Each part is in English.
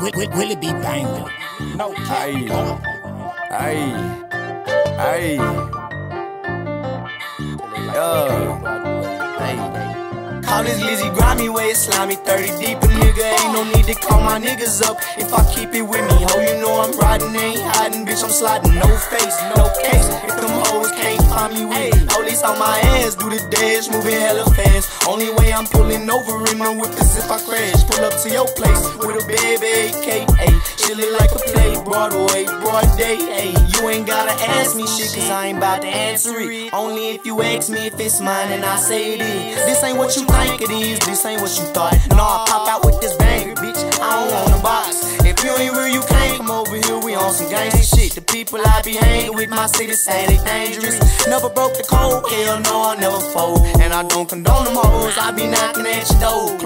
Will, will, will it be banger? No Hey, hey, hey, Call this Glizzy grimy way, slimy 30 deep, a nigga. Ain't no need to call my niggas up if I keep it with me. Ho, you know I'm riding, ain't hiding, bitch. I'm sliding, no face, no case. If them hoes can't find me with police on my ass, do the dash, moving hella fast. Only way I'm pulling over in my whip is if I crash. Pull up to your place with a baby AK. Chillin' like a play, Broadway, broad day, hey. You ain't gotta ask me shit, cause I ain't about to answer it. Only if you ask me if it's mine, and I say it is. This ain't what you think it is, this ain't what you thought. No, I pop out with this banger, bitch. I don't want a box. If you ain't real, you can't come over here. We on some gangster shit. The people I be hanging with, my city say they dangerous. Never broke the code, hell no, I never fold. And I don't condone them hoes, I be knocking at your door.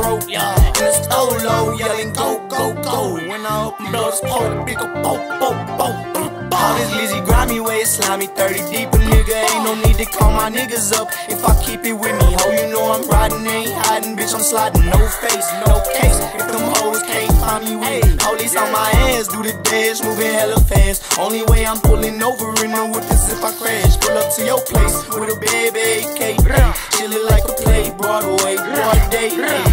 Cutthroat, y'all. In the stolo, yelling go, go, go. When I open doors, the big up, bo, bo, bo. All this Glizzy grimy way, slimy 30 deep, a nigga. Ain't no need to call my niggas up if I keep it with me. Ho, you know I'm riding, ain't hiding, bitch. I'm sliding, no face, no case. If them hoes can't find me with police on my ass, do the dash, moving hella fast. Only way I'm pulling over in the whip is if I crash. Pull up to your place with a baby AK, chillin' like a play, Broadway, broad day.